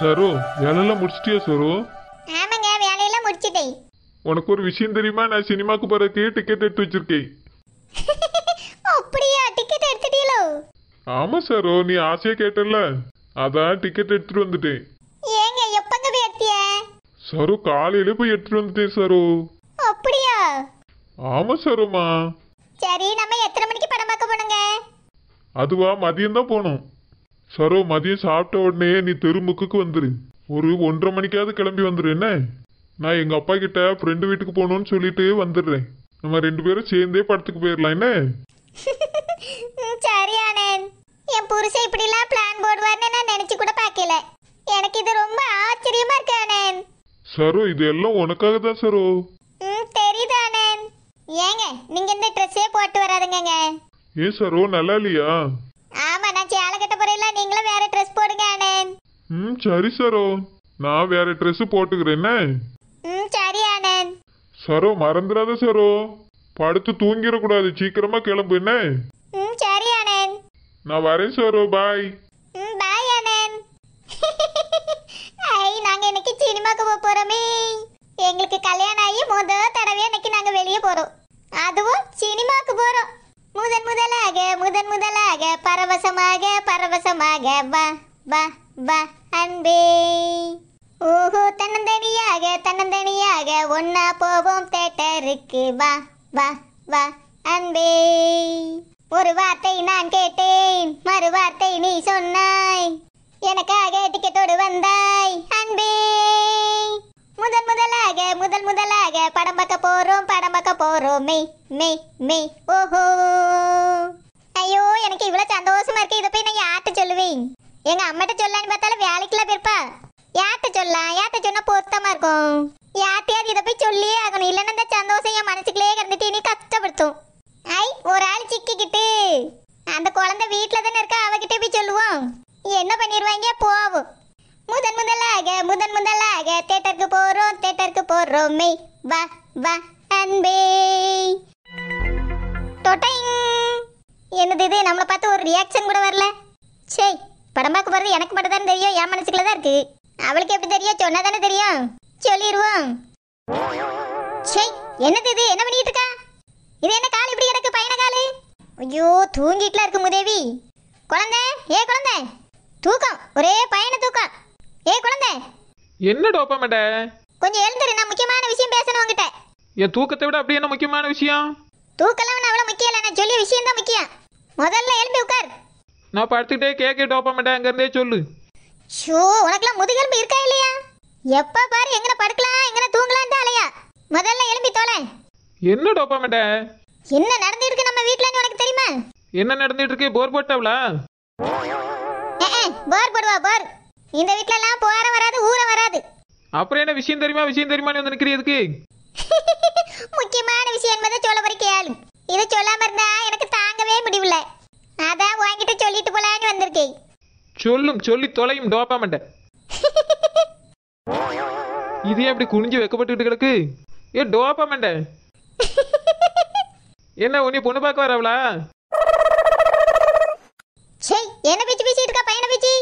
சரோ வேலையெல்லாம் முடிச்சிட்டியா சரோ? ஆமாங்க வேலையெல்லாம் முடிச்சிட்டேன். உனக்கு ஒரு விஷயம் தெரியுமா? நான் சினிமாக்கு போறதுக்கு டிக்கெட் எடுத்து வச்சிருக்கேன். அப்படியா? டிக்கெட் எடுத்துட்டீங்களோ? ஆமா சரோ நீ ஆசையா கேட்டல அதான் டிக்கெட் எடுத்துட்டு வந்துட்டேன். ஏங்க எப்பங்க போய் எடுத்திய? சரோ காலையில போய் எடுத்துட்டு வந்துட்டேன் சரோ. அப்படியா? ஆமா சரோமா. சரி நம்ம எத்தனை மணிக்கு படம் பார்க்க போனோங்க அதுவா மதியம் தான் போனோம் சரோ மதியம் சாப்பிட்ட உடனே நீ தெருமுக்குக்கு வந்துரு. ஒரு ஒன்றரை மணிக்காவது கிளம்பி வந்துரு என்ன? நான் எங்க அப்பா கிட்ட ஃப்ரெண்டு வீட்டுக்கு போகணும்னு சொல்லிட்டு வந்துடுறேன். நம்ம ரெண்டு பேரும் சேர்ந்தே படத்துக்கு போயிடலாம் என்ன? சரி ஆனந்த் என் புருஷன் இப்படிலாம் பிளான் போடுவார்னு நான் நினைச்சு கூட பார்க்கல. எனக்கு இது ரொம்ப ஆச்சரியமா இருக்கு ஆனந்த் சரோ இது எல்லாம் உனக்காக தான் சரோ. ம் தெரியுது ஆனந்த் ஏங்க நீங்க இந்த ட்ரெஸ்ஸே போட்டு வராதுங்கங்க. ஏன் சரோ நல்லா இல்லையா? ஆமா போறேன்ல நீங்களும் வேற ட்ரெஸ் போடுங்க ஆனந்த் ம் சரி சரோ நான் வேற ட்ரெஸ் போட்டுக்கிறேன் ம் சரி ஆனந்த் சரோ மறந்துடாத சரோ படுத்து தூங்கிடக்கூடாது. சீக்கிரமா கிளம்பு என்ன? ம் சரி ஆனந்த் நான் வரேன் சரோ பாய். ம் பாய் ஆனந்த் ஐ நாங்க இன்னைக்கு சினிமாக்கு போக போறோமே. எங்களுக்கு கல்யாணம் ஆகி முத தடவை இன்னைக்கு நாங்க வெளியே போறோம் அதுவும் சினிமாக்கு போறோம் முதன் முதலாக முதன் முதலாக பரவசமாக தன்னந்தனியாக வா வா வா அன்பே. ஓஹோ தன்னந்தனியாக தன்னந்தனியாக ஒன்னா போவோம் தேட்டருக்கு வா வா வா அன்பே. ஒரு வார்த்தை நான் கேட்டேன் மறு வார்த்தை நீ சொன்னாய். எனக்காக டிக்கெட்டோடு வந்தாய் அன்பே. முதன் முதலாக முதல் முதலாக படம் பார்க்க போறோம் படம் பார்க்க போறோம். மெய் மெய் மெய் ஓஹோ ஐயோ எனக்கு இவ்வளவு சந்தோஷமா இருக்கு இதை போய் நான் யார்கிட்ட சொல்லுவேன் எங்க அம்மாட்ட சொல்லலான்னு பார்த்தாலும் வேலைக்குலாம் போயிருப்பா யார்கிட்ட சொல்லலாம் சொன்னா பொருத்தமா இருக்கும். யார்ட்டையாவது இதை போய் சொல்லியே ஆகணும். இல்லைன்னா இந்த சந்தோஷம் என் மனசுக்குள்ளேயே கிடந்துட்டு நீ கஷ்டப்படுத்தும். ஐ ஒரு ஆள் சிக்கிக்கிட்டு. அந்த குழந்தை வீட்டில் தானே இருக்கா? அவகிட்ட போய் சொல்லுவோம். என்ன பண்ணிடுவாங்க போவோம். முதன் முதலாக முதன் முதலாக தேட்டருக்கு போறோம் தேட்டருக்கு போறோம். மெய் வா வா அன்பே. தொட்டைங் என்னது இது? நம்மளை பார்த்து ஒரு ரியாக்ஷன் கூட வரல. சே படம் பார்க்க போகிறது எனக்கு மட்டும் தான் தெரியும். என் மனசுக்குள்ள தான் இருக்கு. அவளுக்கு எப்படி தெரியும்? சொன்னா தானே தெரியும்? சொல்லிடுவோம் சே என்னது இது? என்ன பண்ணிட்டு இருக்கா? இது என்ன கால்? இப்படி கிடக்கு பையன காலு? ஐயோ தூங்கிட்டுல இருக்கு முதேவி. குழந்தை? ஏ குழந்தை? தூக்கம். ஒரே பையன தூக்கம். ஏ குழந்தை? என்ன டோப்பமேட்ட கொஞ்சம் எழுந்துரு நான் முக்கியமான விஷயம் பேசணும் உங்ககிட்ட என் தூக்கத்தை விட அப்படி என்ன முக்கியமான விஷயம்? தூக்கலாம் அவ்வளோ முக்கியம் இல்லை. நான் சொல்லிய விஷயம் தான் முக்கியம். முதல்ல எழுப்பி உட்கார். நான் படுத்துக்கிட்டே கேட்க டோப்பமேட்ட அங்கேருந்தே சொல்லு. ஷோ உனக்குலாம் முதுகெலும்பு இருக்கா இல்லையா? எப்ப பாரு எங்கன படுக்கலாம் எங்கன தூங்கலாம் அலையா முதல்ல எழுப்பி தோலை. என்ன டோப்பமேட்ட என்ன நடந்துருக்கு நம்ம வீட்லன்னு உனக்கு தெரியுமா? என்ன நடந்துட்டு இருக்கு போர் போட்டாவளா? போர் போடுவா போர். இந்த வீட்லலாம் போற வராது ஊற வராது. அப்புறம் என்ன விஷயம் தெரியுமா? விஷயம் தெரியுமான்னு வந்து நிற்கிறதுக்கு முக்கியமான விஷயம் என்பதை சொல்ல போற கேளு. இதை சொல்லாம இருந்தா எனக்கு தாங்கவே முடியல அதான் வாங்கிட்டு சொல்லிட்டு போலான்னு வந்திருக்கேன். சொல்லும் சொல்லி தொலையும் டோப்பாமேட்ட இது அப்படி குனிஞ்சு வைக்கப்பட்டுக்கிட்டு கிடக்கு ஏ டோப்பாமேட்ட என்ன உன்னை பொண்ணு பார்க்க வரவளா? என்ன பேச்சு பேசிட்டு இருக்கா பையனை பேச்சு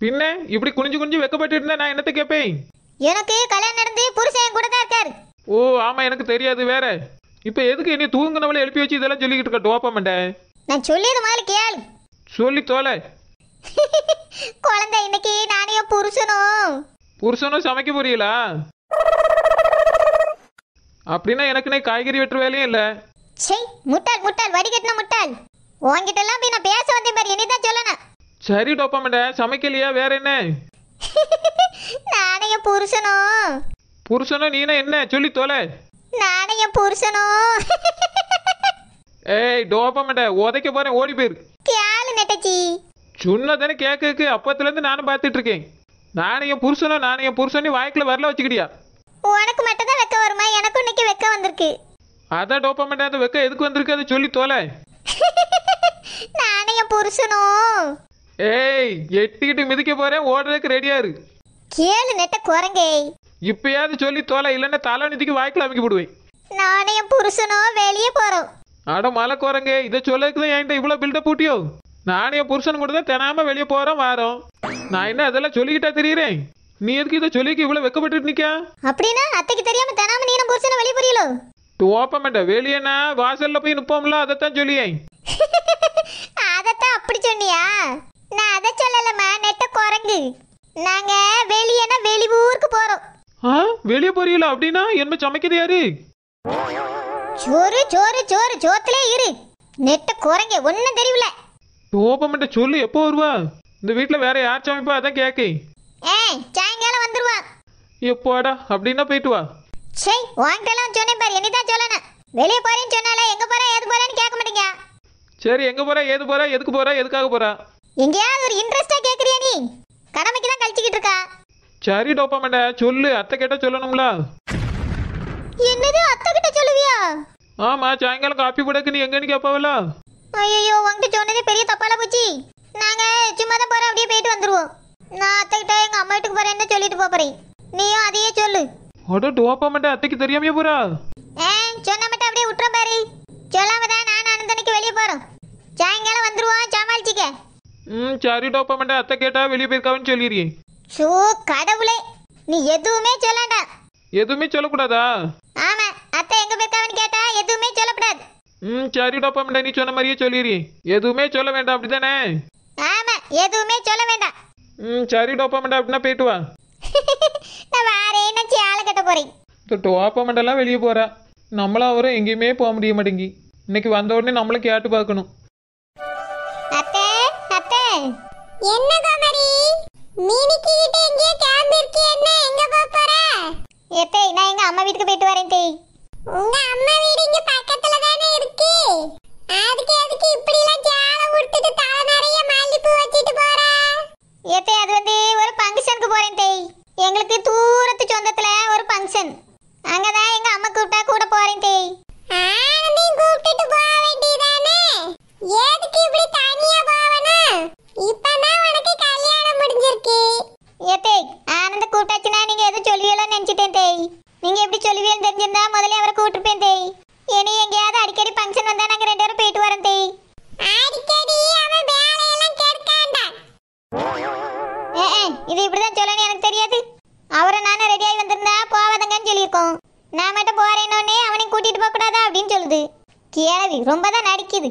பின்ன இப்படி குனிஞ்சு குனிஞ்சு வைக்கப்பட்டு இருந்தா நான் என்னத்த கேட்பேன் எனக்கு கல்யாணம் நடந்து புருஷன் கூட தான் இருக்காரு. ஓ ஆமா எனக்கு தெரியாது வேற. இப்ப எதுக்கு என்னை தூங்குனவளை எழுப்பி வச்சு இதெல்லாம் சொல்லிக்கிட்டு இருக்க டோப்பாமேட்ட நான் சொல்லியது முதல்ல கேளு. சொல்லி தோலை. குழந்தை இன்னைக்கு நானும் புருஷனும். புருஷனும் சமைக்க புரியலா அப்படின்னா எனக்குனே காய்கறி வெட்டுற வேலையும் இல்லை. சே முட்டாள் முட்டாள் வடிகட்டின முட்டாள். உன்கிட்ட எல்லாம் போய் நான் பேச வந்தேன் பாரு என்னை தான் சொல்லணும். சரி டோப்பாமேட்ட சமைக்கலையா வேற என்ன? நானும் புருஷனும். புருஷனும் நீனா என்ன? சொல்லி தொலை. நானும் புருஷனும். ஏய் டோப்பாமேட்ட உதைக்க போறேன் ஓடி போயிரு. கேளு நெட்டச்சி. சொன்னதானே கேட்க அப்பத்துல இருந்து நானும் பார்த்துட்டு இருக்கேன் நானும் என் புருஷனும் நானும் என் புருஷனையும் வாய்க்குள்ள வரல வச்சுக்கிட்டியா? உனக்கு மட்டும் தான் வெக்க வருமா? எனக்கும் இன்னைக்கு வெக்க வந்திருக்கு. அதான் டோப்பாமேட்ட அந்த வெக்க எதுக்கு வந்திருக்கு? அதை சொல்லி தொலை. நானும் புருஷனும். ஏய் எட்டிக்கிட்டு மிதிக்க போறேன் ஓடுறதுக்கு ரெடியா இரு. கேளு நெட்ட குரங்கே. இப்பயாவது சொல்லி தொலை இல்லைன்னா தலை நிதிக்கு வாய்க்குள்ள அமைக்க போடுவேன் நானும் புருஷனும் வெளியே போறோம். அட மலை குரங்கு இதை சொல்லதுக்கு தான் என்கிட்ட இவ்வளோ பில்டப் பூட்டியோ என் புருஷன் கூட தான் தினாம வெளியே போகிறோம் வாரோம். நான் என்ன அதெல்லாம் சொல்லிக்கிட்டா தெரியுறேன்? நீ எதுக்கு இதை சொல்லிக்க இவ்வளவு வெக்கப்பட்டு நிக்க? அப்படின்னா அத்தைக்கு தெரியாம தனாம நீனும் புருஷனை வெளியே டோப்ப மாட்டேன் வெளியேனா வாசல்ல போய் நிப்போம்ல அதைத்தான் சொல்லியே அதத்தான் அப்படி சொன்னியா? நான் அதை சொல்லலம்மா நெட்ட குரங்கு. நாங்க வெளியேனா வெளியூருக்கு போறோம். ஆ? வெளியே போறீங்களா? அப்படின்னா என்ன சமைக்கிறது யாரு? சோறு சோறு சோறு சோத்துலே இரு. நெட்ட குரங்க ஒன்னும் தெரியல டோப்ப மாட்டேன் சொல்லு எப்போ வருவா? இந்த வீட்டுல வேற யார் சமைப்பா? அதான் கேக்கே ஏ சாயங்காலம் வந்துருவான் எப்போடா? அப்படின்னா போயிட்டு வா. சே வாங்கிட்டலாம் சொன்னேன் பாரு என்னதான் சொல்லணும் வெளியே போறேன்னு சொன்னாலே எங்க போற? ஏது போறேன்னு கேட்க மாட்டீங்க. சரி எங்க போறா? ஏது போறா? எதுக்கு போறா? எதுக்காக போறா? எங்கேயாவது ஒரு இன்ட்ரெஸ்டா கேக்குறியா நீ? கடமைக்கு தான் கழிச்சுக்கிட்டு இருக்கா. சரி டோப்பா மாட்டேன் சொல்லு. அத்தை கேட்டா சொல்லணும்ல. என்னது அத்தை கிட்ட சொல்லுவியா? ஆமா சாயங்காலம் காப்பி போடக்கு நீ எங்கன்னு கேப்பாவல ஐயோ உங்ககிட்ட சொன்னதே பெரிய தப்பால போச்சு. நாங்க சும்மா தான் போறோம் அப்படியே போயிட்டு வந்துருவோம். நான் அத்தை கிட்ட எங்க அம்மா வீட்டுக்கு போறேன்னு சொல்லிட்டு போறேன்? நீயும் அதையே சொல்லு. அட டோப்பா மாட்டேன் அத்தைக்கு தெரியாமையே போறா? ஏ சொன்ன மட்டும் அப்படியே விட்டுறோம் பாரு. சொல்லாம தான் நான் அனந்தனைக்கு வெளியே போறோம். சாயங்காலம் வந்துருவோம் சமாளிச்சிக்க. ம் சரி டோப்பா மாட்டேன் அத்தை கேட்டா வெளியே போயிருக்காவன்னு சொல்லிடுறீ ஷோ கடவுளே நீ எதுவுமே சொல்லாண்டா. எதுவுமே சொல்லக்கூடாதா? ஆமா அத்தை எங்க போயிருக்காவன்னு கேட்டா ம் சரி மாட்டேன் நீ சொன்ன மாதிரியே சொல்லிடுறீ எதுவுமே சொல்ல வேண்டாம் அப்படிதானே? ஆமா எதுவுமே சொல்ல வேண்டாம். ம் சரி டோப்பா மாட்டேன் அப்படின்னா போயிட்டு வா. நான் வாரேன்னு நினைச்சு ஆளை கட்ட போறேன்? இந்த டோப்பா மாட்டெல்லாம் வெளியே போறா. நம்மளும் அவரும் எங்கேயுமே போக முடிய மாட்டேங்கி. இன்னைக்கு வந்த உடனே நம்மளும் கேட்டு பார்க்கணும். அத்தை அத்தை. என்ன கோமரி மீனிக்கு கிட்ட எங்கேயோ கேம்ப் இருக்கு என்ன? எங்க போற? எத்தே நான் எங்க அம்மா வீட்டுக்கு போயிட்டு வரேன் தேய் உங்க அம்மா வீடு இங்க பக்கத்துல தானே இருக்கு. அதுக்கு எதுக்கு இப்படி எல்லாம் ஜால உடுத்துட்டு தலை நிறைய மல்லிப்பூ வச்சிட்டு போற? எத்தே அது வந்து ஒரு ஃபங்க்ஷனுக்கு போறேன் தேய் எங்களுக்கு தூரத்து சொந்தத்துல ஒரு ஃபங்க்ஷன் அங்கதான் எங்க அம்மா கூப்பிட்டா கூட போறேன் தேய் ஆனந்தையும் கூப்பிட்டுட்டு போக வேண்டியதானே எதுக்கு இப்படி தனியா போவனா இப்பதான் உனக்கு கல்யாணம் முடிஞ்சிருக்கு ஏத்தே ஆனந்த கூப்பிட்டாச்சுன்னா நீங்க எதுவும் சொல்லுவீங்களோ நினைச்சிட்டேன் தேய் நீங்க எப்படி சொல்லுவீங்கன்னு தெரிஞ்சிருந்தா முதல்ல அவரை கூப்பிட்டுப்பேன் தேய். இனி எங்கேயாவது அடிக்கடி ஃபங்க்ஷன் வந்தா நாங்க ரெண்டு பேரும் போயிட்டு வரோம் தேய். அடிக்கடி அவன் வேலையெல்லாம் இது இப்படிதான் சொல்லணும் எனக்கு தெரியாது. அவரை நானும் ரெடியாகி வந்திருந்தா போவாதங்கன்னு சொல்லியிருக்கோம். நான் மட்டும் போறேன்னொன்னே அவனையும் கூட்டிட்டு போக கூடாதா அப்படின்னு சொல்லுது. கேளவி ரொம்ப தான் நடிக்குது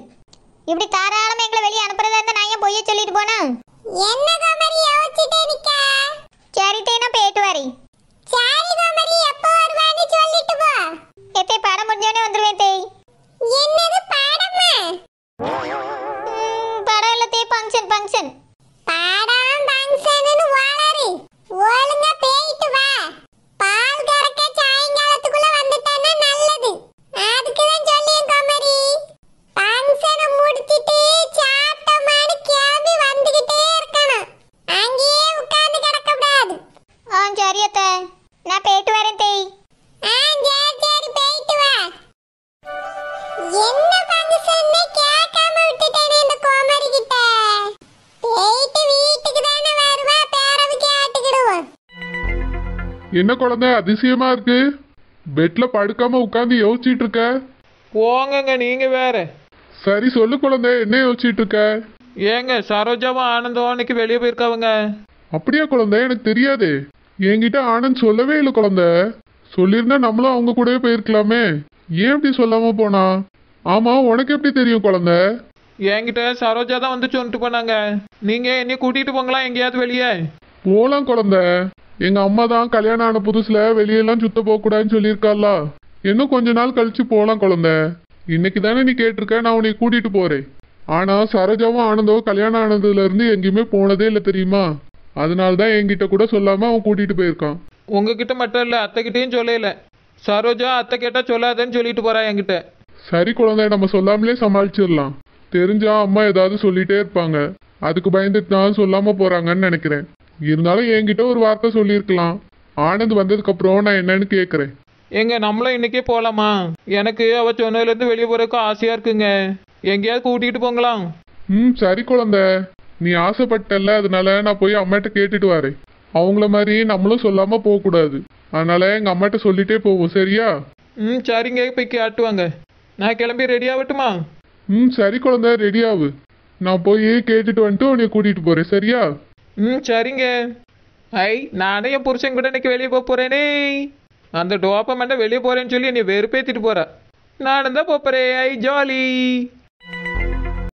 இப்படி தாராளமா எங்களை வெளியே அனுப்புறதா இருந்தா நான் ஏன் பொய்ய சொல்லிட்டு போனா? என்ன சரி நான் போயிட்டு வரேன் சரி கோமரி எப்போ வருவான்னு சொல்லிட்டு போ. எத்தே படம் முடிஞ்சோடனே வந்துருவேன் தேய் என்னது படமா? படம் இல்ல தே ஃபங்க்ஷன் என்ன குழந்தை? அதிசயமா இருக்கு. பெட்ல படுக்காம உட்காந்து யோசிச்சிட்டு இருக்க. போங்கங்க நீங்க வேற. சரி சொல்லு குழந்தை என்ன யோசிச்சிட்டு இருக்க? ஏங்க சரோஜாவும் ஆனந்தம் அன்னைக்கு வெளியே போயிருக்காவங்க. அப்படியா குழந்தை எனக்கு தெரியாதே. என்கிட்ட ஆனந்த் சொல்லவே இல்லை குழந்தை. சொல்லியிருந்தா நம்மளும் அவங்க கூடவே போயிருக்கலாமே. ஏன் இப்படி சொல்லாம போனா? ஆமா உனக்கு எப்படி தெரியும் குழந்தை? என்கிட்ட சரோஜா தான் வந்து சொல்லிட்டு போனாங்க. நீங்க என்னைய கூட்டிட்டு போங்களா எங்கேயாவது வெளியே? போலாம் குழந்தை. எங்க அம்மா தான் கல்யாணம் ஆன புதுசுல வெளியெல்லாம் சுத்த போக கூடாதுன்னு சொல்லியிருக்கால இன்னும் கொஞ்ச நாள் கழிச்சு போலாம் குழந்தை. இன்னைக்கு தானே நீ கேட்டிருக்க? நான் உன்னை கூட்டிட்டு போறேன். ஆனா சரோஜாவும் ஆனந்தவும் கல்யாணம் ஆனதுல இருந்து எங்கேயுமே போனதே இல்லை தெரியுமா? அதனால தான் என்கிட்ட கூட சொல்லாம அவன் கூட்டிட்டு போயிருக்கான். உங்ககிட்ட மட்டும் இல்ல அத்தைகிட்டயும் சொல்லல. சரோஜா அத்தை கேட்டா சொல்லாதேன்னு சொல்லிட்டு போறா என்கிட்ட. சரி குழந்தை நம்ம சொல்லாமலே சமாளிச்சிடலாம். தெரிஞ்சா அம்மா ஏதாவது சொல்லிட்டே இருப்பாங்க. அதுக்கு பயந்துட்டு தான் சொல்லாம போறாங்கன்னு நினைக்கிறேன். இருந்தாலும் என்கிட்ட ஒரு வார்த்தை சொல்லியிருக்கலாம். ஆனந்த் வந்ததுக்கு அப்புறம் நான் என்னன்னு கேட்குறேன் எங்க நம்மளும் இன்னைக்கே போலாமா? எனக்கு அவ சொன்னதுல இருந்து வெளியே போறதுக்கு ஆசையா இருக்குங்க. எங்கேயாவது கூட்டிட்டு போங்களாம். ம் சரி குழந்தை. நீ ஆசைப்பட்டல்ல அதனால நான் போய் அம்மாட்ட கேட்டுட்டு வரேன். அவங்கள மாதிரி நம்மளும் சொல்லாம போகக்கூடாது. அதனால எங்க அம்மாட்ட சொல்லிட்டே போவோம் சரியா? ம் சரிங்க போய் கேட்டுவாங்க நான் கிளம்பி ரெடி ஆகட்டுமா? ம் சரி குழந்தை ரெடி ஆகு நான் போய் கேட்டுட்டு வந்துட்டு உன்னை கூட்டிட்டு போறேன் சரியா? ம் சரிங்க. ஐ நானே என் புருஷன் கூட இன்னைக்கு வெளியே போக போகிறேனே அந்த டோப்பமெண்ட்டை வெளியே போகிறேன்னு சொல்லி என்னை வெறுப்பேற்றிட்டு போகிறேன் நானும் தான் போகிறேன் ஐ ஜாலி.